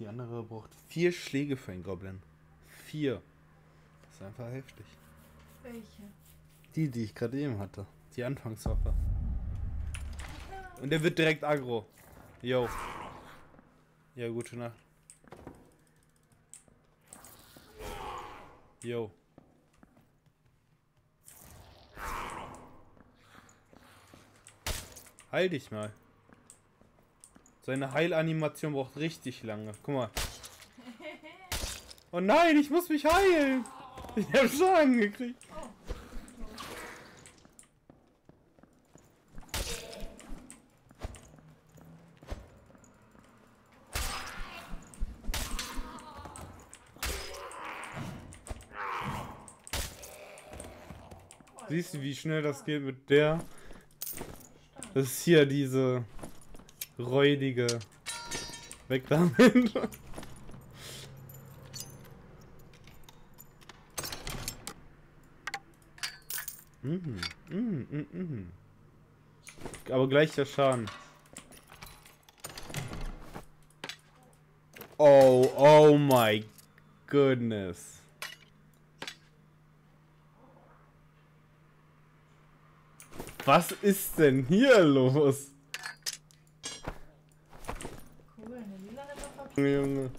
Die andere braucht vier Schläge für einen Goblin. Vier. Das ist einfach heftig. Welche? Die, die ich gerade eben hatte. Die Anfangswaffe. Und der wird direkt aggro. Yo. Ja, gute Nacht. Yo. Heil dich mal. Seine Heilanimation braucht richtig lange. Guck mal. Oh nein, ich muss mich heilen. Ich hab Schaden gekriegt. Siehst du, wie schnell das geht mit der? Das ist hier diese räudige. Weg damit. Mhm, mhm, mhm, mhm. Aber gleich der Schaden. Oh, oh my goodness. Was ist denn hier los? 英啊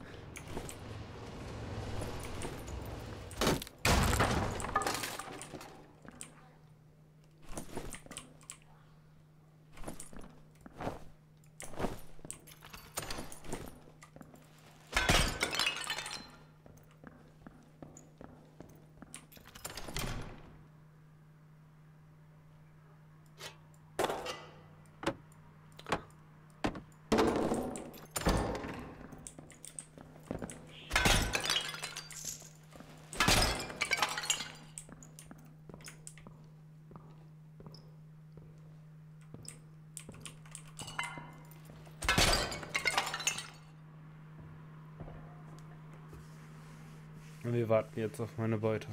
Und wir warten jetzt auf meine Beute.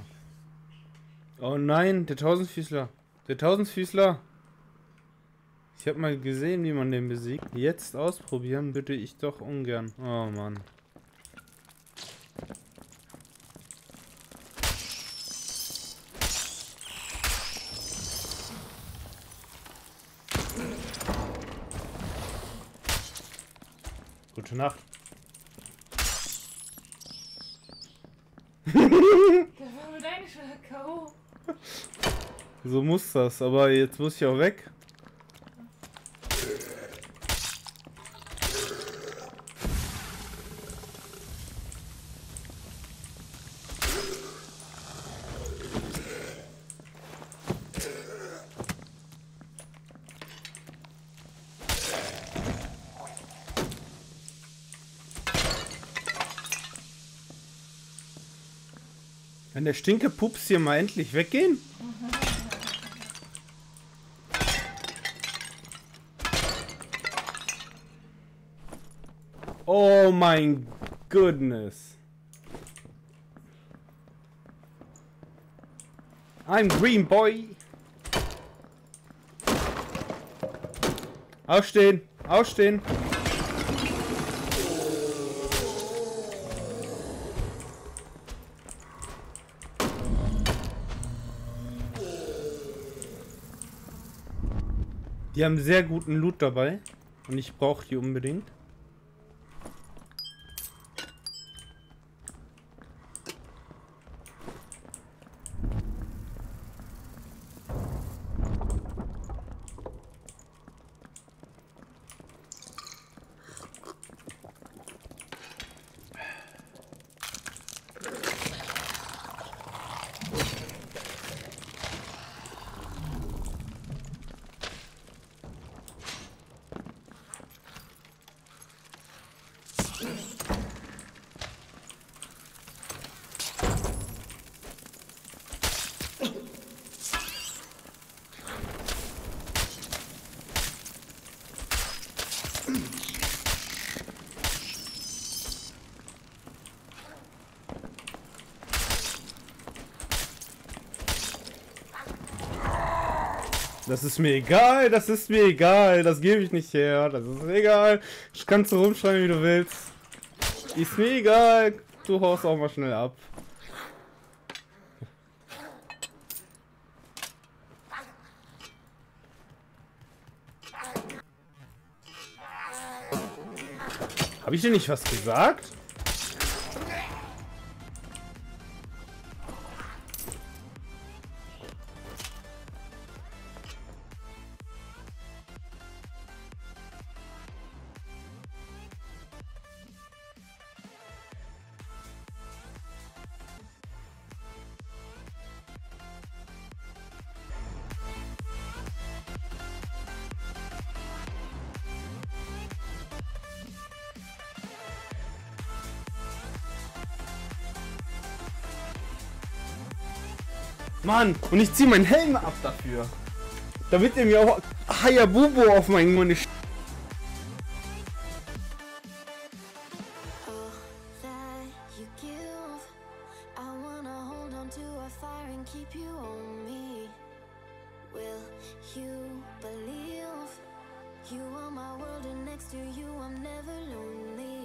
Oh nein, der Tausendfüßler. Der Tausendfüßler. Ich habe mal gesehen, wie man den besiegt. Jetzt ausprobieren bitte ich doch ungern. Oh Mann. Gute Nacht. Das war nur deine K.O. So muss das, aber jetzt muss ich auch weg. Kann der Stinkepups hier mal endlich weggehen? Oh mein goodness. I'm green boy. Aufstehen, aufstehen. Die haben sehr guten Loot dabei. Und ich brauche die unbedingt. Yes. Das ist mir egal, das ist mir egal, das gebe ich nicht her, das ist egal. Ich kannst du rumschreien, wie du willst. Ist mir egal. Du haust auch mal schnell ab. Habe ich dir nicht was gesagt? Mann, und ich zieh meinen Helm ab dafür. Damit er mir auch Hayabubu auf mein meine Sch you you are my world and next to you I'm never lonely?